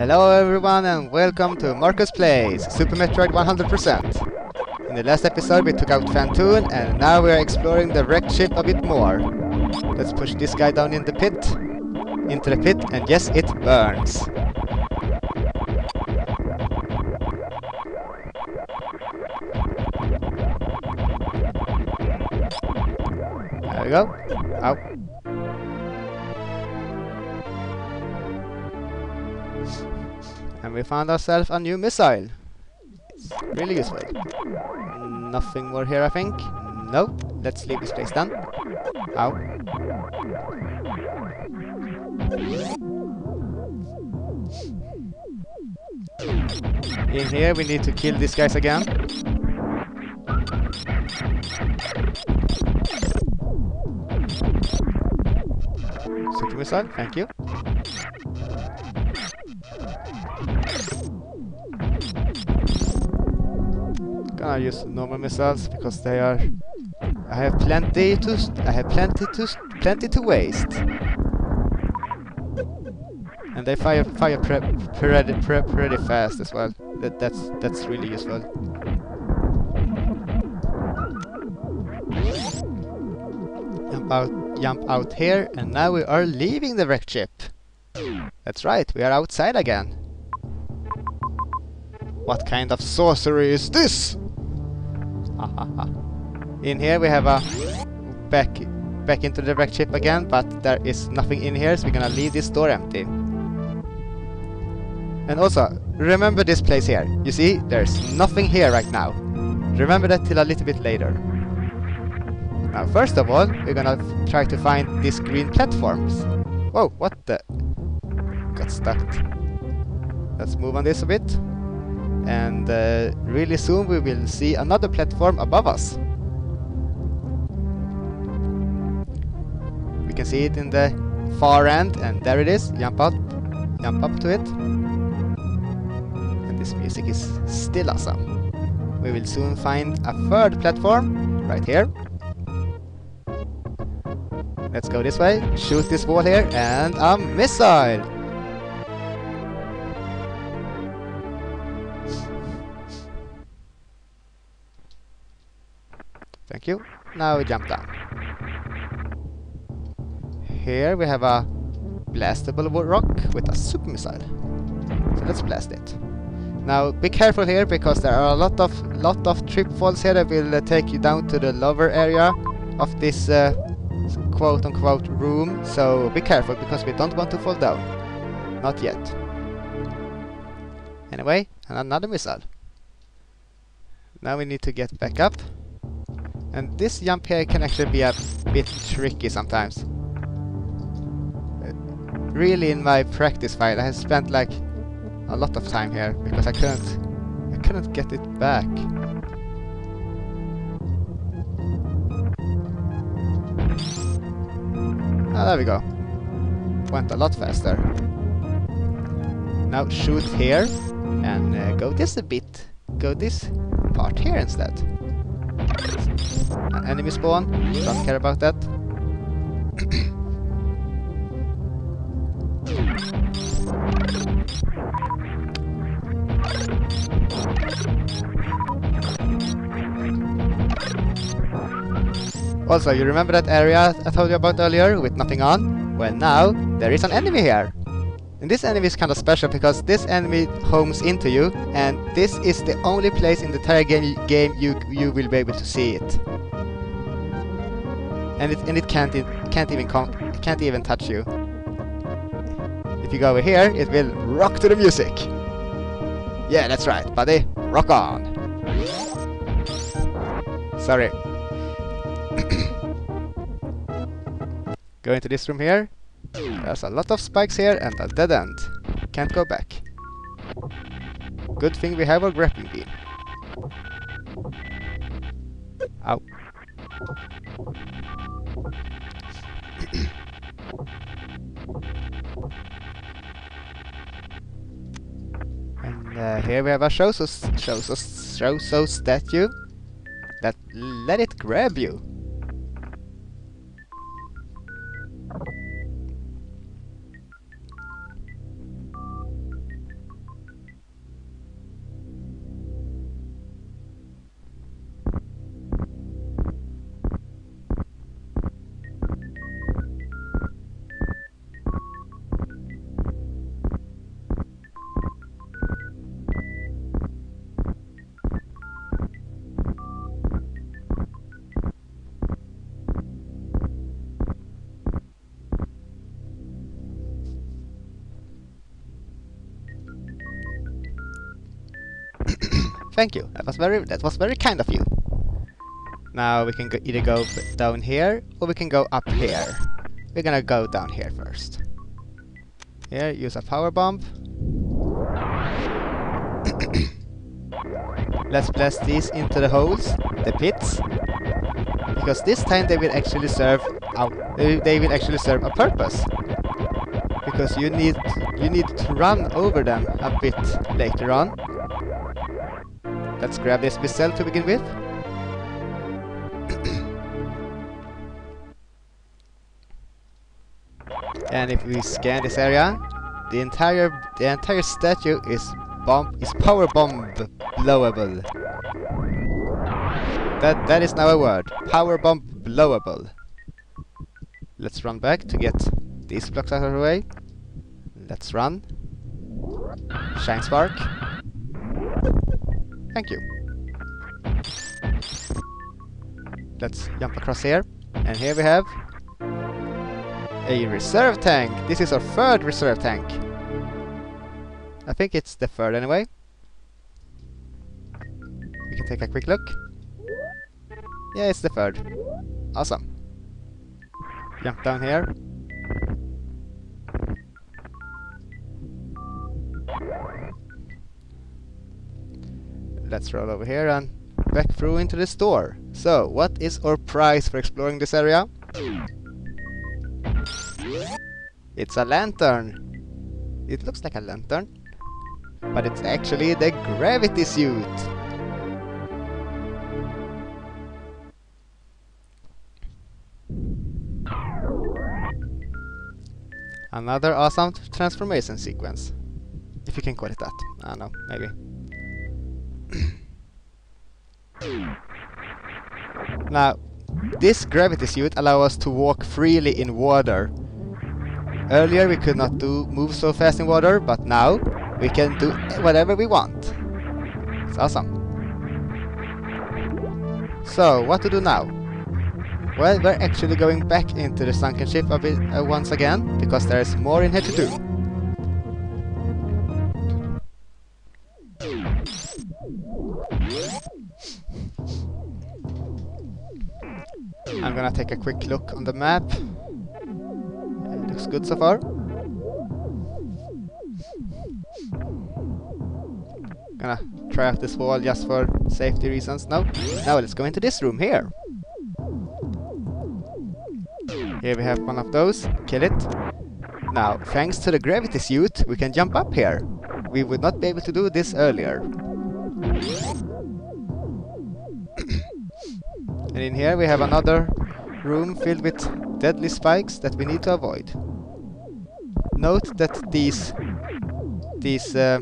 Hello everyone and welcome to Marcus Plays Super Metroid 100%. In the last episode we took out Fantoon and now we are exploring the wrecked ship a bit more. Let's push this guy down in the pit, into the pit, and yes, it burns. There we go. Ow. And we found ourselves a new missile. Really useful. Nothing more here, I think. Nope. Let's leave this place then. Ow. In here we need to kill these guys again. Super missile, thank you. Ah, Gonna use normal missiles because they are. I have plenty to. I have plenty to. Plenty to waste. And they fire fire pre pretty pre pretty fast as well. That that's that's really useful. Jump out, jump out here, and now we are leaving the wrecked ship. That's right, we are outside again. What kind of sorcery is this? in here we have a back back into the wreck ship again, but there is nothing in here, so we're gonna leave this door empty. And also, remember this place here. You see, there's nothing here right now. Remember that till a little bit later. Now, first of all, we're gonna try to find these green platforms. Whoa, what the? Got stuck. Let's move on this a bit. And uh, really soon we will see another platform above us. We can see it in the far end, and there it is. Jump up, jump up to it. And this music is still awesome. We will soon find a third platform right here. Let's go this way, shoot this wall here, and a missile! Now we jump down. Here we have a blastable rock with a super missile. So let's blast it. Now be careful here because there are a lot of lot of trip falls here that will uh, take you down to the lower area of this uh, quote unquote room. So be careful because we don't want to fall down. Not yet. Anyway, and another missile. Now we need to get back up. And this jump here can actually be a bit tricky sometimes. Really in my practice file I have spent like a lot of time here because I couldn't I couldn't get it back. Ah, there we go. Went a lot faster. Now shoot here and uh, go this a bit. Go this part here instead. Enemy spawn, don't care about that. Also, you remember that area I told you about earlier with nothing on? Well now, there is an enemy here. And this enemy is kind of special because this enemy homes into you and this is the only place in the entire game, game you you will be able to see it. And it and it can't it can't even can't even touch you. If you go over here, it will rock to the music. Yeah, that's right, buddy. Rock on. Sorry. Go into this room here. There's a lot of spikes here and a dead end. Can't go back. Good thing we have our grappling beam. Ow. and uh, here we have a Chozo, Chozo, Chozo statue that let it grab you. Thank you. That was very that was very kind of you. Now we can go either go down here or we can go up here. We're gonna go down here first. Here, use a power bomb. Let's blast these into the holes, the pits, because this time they will actually serve out. They will actually serve a purpose. Because you need you need to run over them a bit later on. Let's grab this missile to begin with. and if we scan this area, the entire the entire statue is bomb is power bomb blowable. That that is now a word. Power bomb blowable. Let's run back to get these blocks out of the way. Let's run. Shine spark. Thank you. Let's jump across here. And here we have a reserve tank. This is our third reserve tank. I think it's the third anyway. We can take a quick look. Yeah, it's the third. Awesome. Jump down here. Let's roll over here and back through into the store. So, what is our price for exploring this area? It's a lantern. It looks like a lantern, but it's actually the gravity suit. Another awesome transformation sequence. If you can call it that. I don't know, maybe. Now, this gravity suit allows us to walk freely in water. Earlier we could not do move so fast in water, but now we can do whatever we want. It's awesome. So, what to do now? Well, we're actually going back into the sunken ship a bit uh, once again, because there's more in here to do. Gonna take a quick look on the map. It looks good so far. Gonna try out this wall just for safety reasons. No. Now let's go into this room here. Here we have one of those. Kill it. Now, thanks to the gravity suit, we can jump up here. We would not be able to do this earlier. and in here we have another room filled with deadly spikes that we need to avoid. Note that these these uh,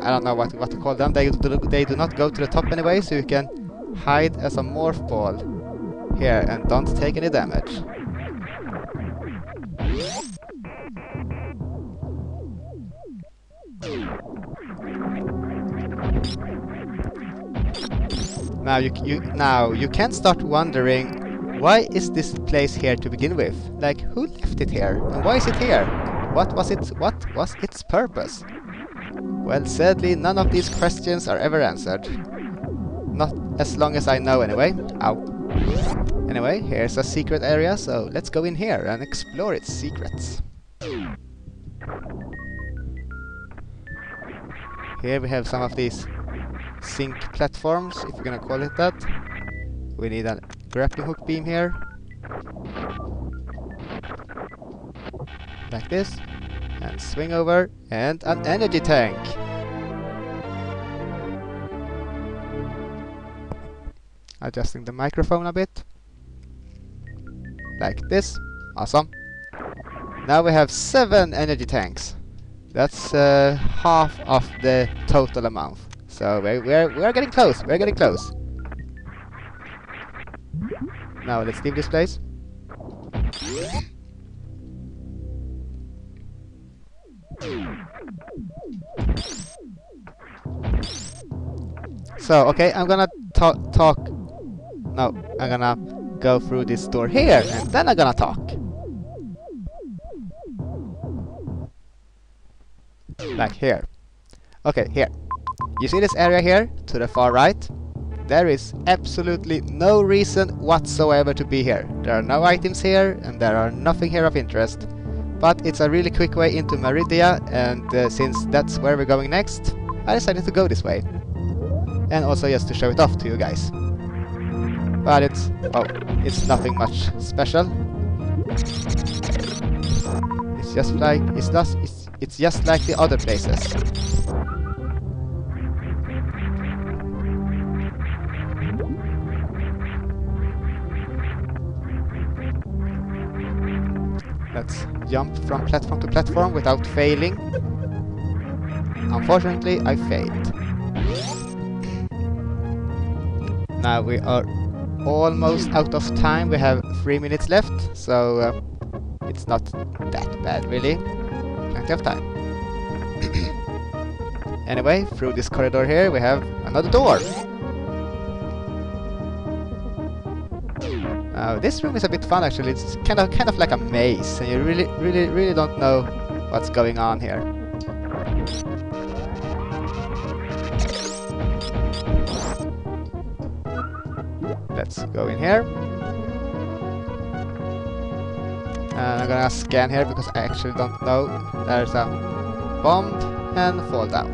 I don't know what what to call them. They do, they do not go to the top anyway, so you can hide as a morph ball here and don't take any damage. Now you, you now you can start wondering why is this place here to begin with? Like who left it here and why is it here? What was it what was its purpose? Well, sadly none of these questions are ever answered. Not as long as I know anyway. Ow. Anyway, here's a secret area, so let's go in here and explore its secrets. Here we have some of these sink platforms, if you're gonna call it that. We need a grappling hook beam here. Like this. And swing over. And an energy tank. Adjusting the microphone a bit. Like this. Awesome. Now we have seven energy tanks. That's uh, half of the total amount. So we're, we're, we're getting close, we're getting close. Now let's leave this place. So, okay, I'm gonna talk, talk, no, I'm gonna go through this door here, and then I'm gonna talk. Like here. Okay, here. You see this area here, to the far right? There is absolutely no reason whatsoever to be here. There are no items here, and there are nothing here of interest. But it's a really quick way into Maridia and uh, since that's where we're going next, I decided to go this way. And also just to show it off to you guys. But it's, oh, it's nothing much special. It's just like, it's it's, it's just like the other places. Jump from platform to platform without failing. Unfortunately, I failed. Now we are almost out of time. We have three minutes left, so uh, it's not that bad, really. Plenty of time. anyway, through this corridor here, we have another door. Uh, this room is a bit fun actually. It's kind of kind of like a maze, and you really, really, really don't know what's going on here. Let's go in here. And I'm gonna scan here because I actually don't know. There's a bomb and fall down.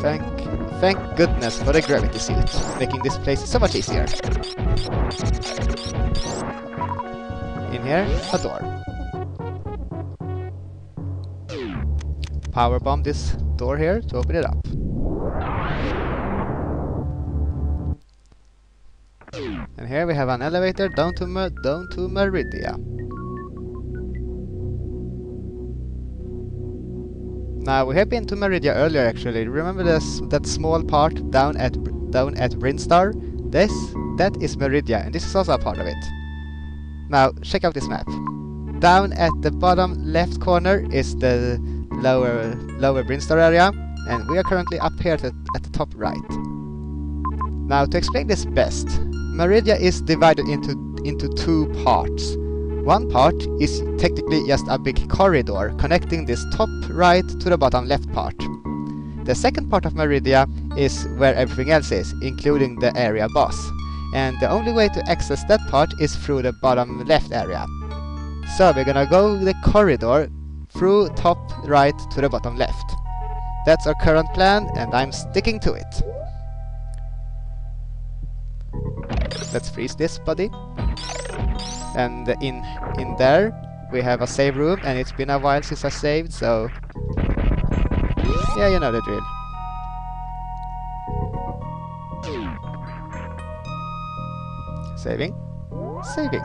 Thank Thank goodness for the gravity suit, making this place so much easier. In here, a door. Power bomb this door here to open it up. And here we have an elevator down to Mer down to Maridia. Now we have been to Maridia earlier actually. Remember this that small part down at down at Brinstar? This that is Maridia, and this is also a part of it. Now check out this map. Down at the bottom left corner is the lower lower Brinstar area and we are currently up here at, at the top right. Now to explain this best, Maridia is divided into into two parts. One part is technically just a big corridor connecting this top right to the bottom left part. The second part of Maridia is where everything else is, including the area boss. And the only way to access that part is through the bottom left area. So we're gonna go the corridor through top right to the bottom left. That's our current plan and I'm sticking to it. Let's freeze this buddy and in in there we have a save room and it's been a while since I saved so yeah you know the drill. Saving? Saving.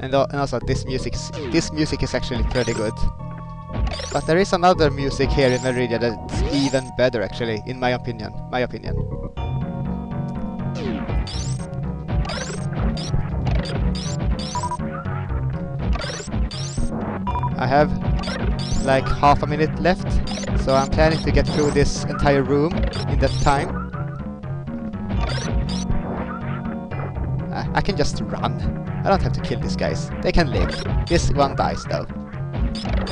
And, and also this music this music is actually pretty good but there is another music here in Maridia that's even better actually, in my opinion. My opinion. I have like half a minute left, so I'm planning to get through this entire room in that time. I can just run. I don't have to kill these guys. They can live. This one dies though.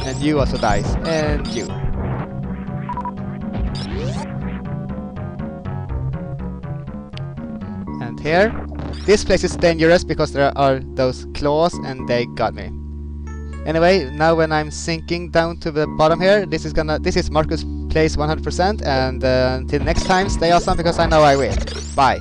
And you also dies. And you. And here. This place is dangerous because there are those claws and they got me. Anyway, now when I'm sinking down to the bottom here, this is gonna this is Marcus Plays 100% and uh, until next time stay awesome because I know I will. Bye.